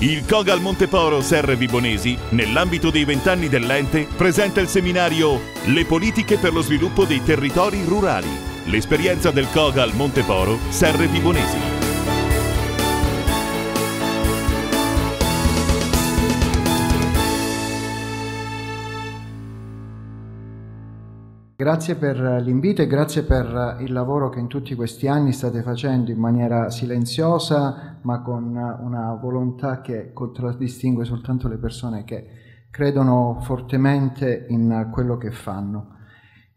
Il Cogal Monteporo Serre Vibonesi, nell'ambito dei vent'anni dell'ente, presenta il seminario Le politiche per lo sviluppo dei territori rurali. L'esperienza del Cogal Monteporo Serre Vibonesi. Grazie per l'invito e grazie per il lavoro che in tutti questi anni state facendo in maniera silenziosa ma con una volontà che contraddistingue soltanto le persone che credono fortemente in quello che fanno.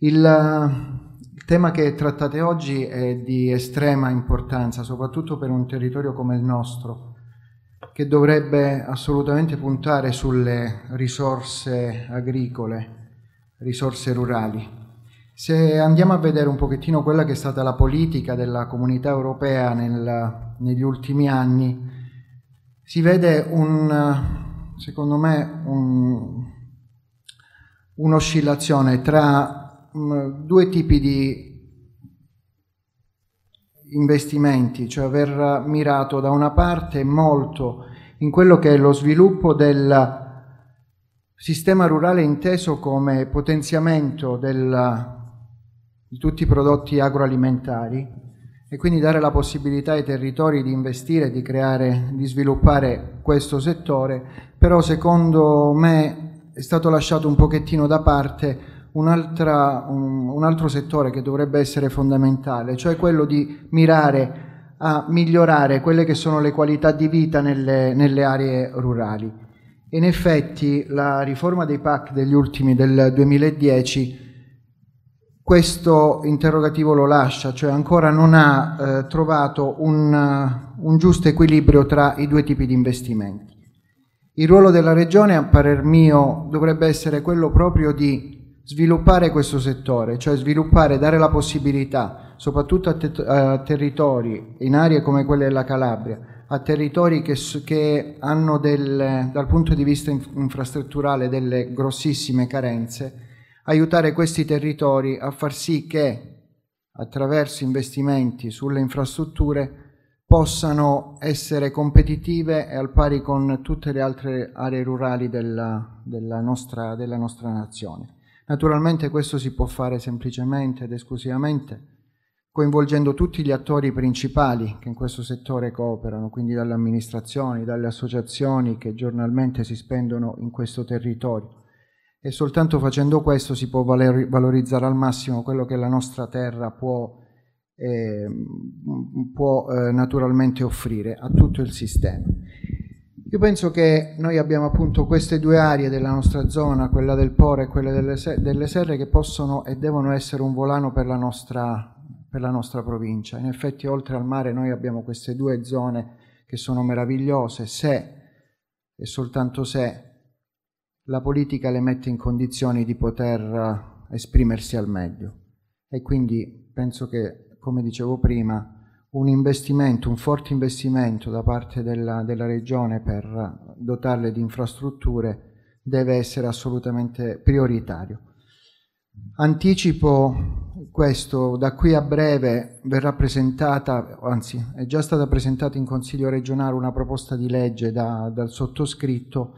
Il, il tema che trattate oggi è di estrema importanza, soprattutto per un territorio come il nostro, che dovrebbe assolutamente puntare sulle risorse agricole, risorse rurali. Se andiamo a vedere un pochettino quella che è stata la politica della comunità europea nel, negli ultimi anni, si vede un, secondo me, un, un'oscillazione tra um, due tipi di investimenti, cioè aver mirato da una parte molto in quello che è lo sviluppo del sistema rurale inteso come potenziamento del di tutti i prodotti agroalimentari e quindi dare la possibilità ai territori di investire, di creare, di sviluppare questo settore, però secondo me è stato lasciato un pochettino da parte un, un altro settore che dovrebbe essere fondamentale, cioè quello di mirare a migliorare quelle che sono le qualità di vita nelle, nelle aree rurali. In effetti la riforma dei PAC degli ultimi del 2010 questo interrogativo lo lascia, cioè ancora non ha eh, trovato un, uh, un, giusto equilibrio tra i due tipi di investimenti. Il ruolo della Regione, a parer mio, dovrebbe essere quello proprio di sviluppare questo settore, cioè sviluppare, dare la possibilità, soprattutto a, te- a territori, in aree come quelle della Calabria, a territori che, che hanno del, dal punto di vista infrastrutturale delle grossissime carenze, aiutare questi territori a far sì che attraverso investimenti sulle infrastrutture possano essere competitive e al pari con tutte le altre aree rurali della, della, nostra, della nostra nazione. Naturalmente questo si può fare semplicemente ed esclusivamente coinvolgendo tutti gli attori principali che in questo settore cooperano, quindi dalle amministrazioni, dalle associazioni che giornalmente si spendono in questo territorio e soltanto facendo questo si può valorizzare al massimo quello che la nostra terra può, eh, può eh, naturalmente offrire a tutto il sistema. Io penso che noi abbiamo appunto queste due aree della nostra zona, quella del Pore e quella delle, delle Serre, che possono e devono essere un volano per la, nostra, per la nostra provincia. In effetti oltre al mare noi abbiamo queste due zone che sono meravigliose, se e soltanto se la politica le mette in condizioni di poter eh, esprimersi al meglio. E quindi penso che, come dicevo prima, un investimento, un forte investimento da parte della, della Regione per dotarle di infrastrutture deve essere assolutamente prioritario. Anticipo questo, da qui a breve verrà presentata, anzi è già stata presentata in Consiglio regionale una proposta di legge da, dal sottoscritto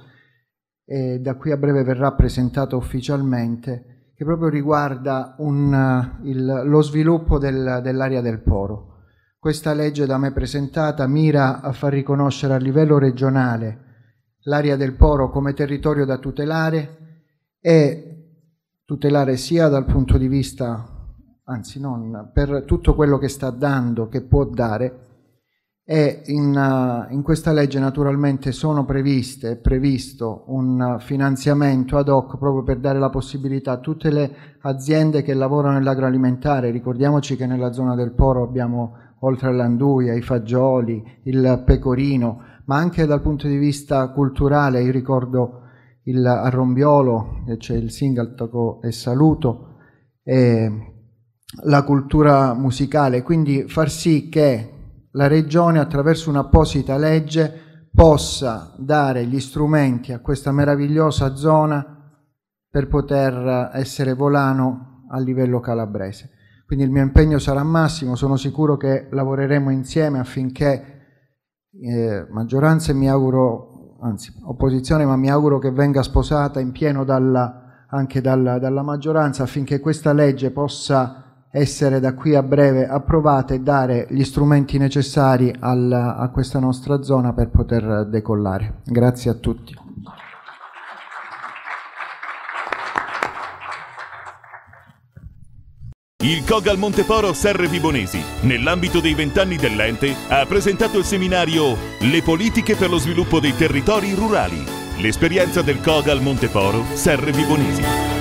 e da qui a breve verrà presentata ufficialmente, che proprio riguarda un, il, lo sviluppo del, dell'area del poro. Questa legge da me presentata mira a far riconoscere a livello regionale l'area del poro come territorio da tutelare e tutelare sia dal punto di vista, anzi non, per tutto quello che sta dando, che può dare, e in, uh, in, questa legge naturalmente sono previste, è previsto un finanziamento ad hoc proprio per dare la possibilità a tutte le aziende che lavorano nell'agroalimentare, ricordiamoci che nella zona del Poro abbiamo oltre all'anduia, i fagioli, il pecorino, ma anche dal punto di vista culturale, io ricordo il Arrombiolo, c'è il Singaltaco e Saluto, e la cultura musicale, quindi far sì che la Regione attraverso un'apposita legge possa dare gli strumenti a questa meravigliosa zona per poter essere volano a livello calabrese. Quindi il mio impegno sarà massimo, sono sicuro che lavoreremo insieme affinché eh, maggioranza e mi auguro anzi opposizione, ma mi auguro che venga sposata in pieno dalla, anche dalla, dalla maggioranza affinché questa legge possa essere da qui a breve approvata e dare gli strumenti necessari al, a questa nostra zona per poter decollare. Grazie a tutti. Il Cogal Monteforo Serre Vibonesi, nell'ambito dei vent'anni dell'ente, ha presentato il seminario Le politiche per lo sviluppo dei territori rurali. L'esperienza del Cogal Monteforo Serre Vibonesi.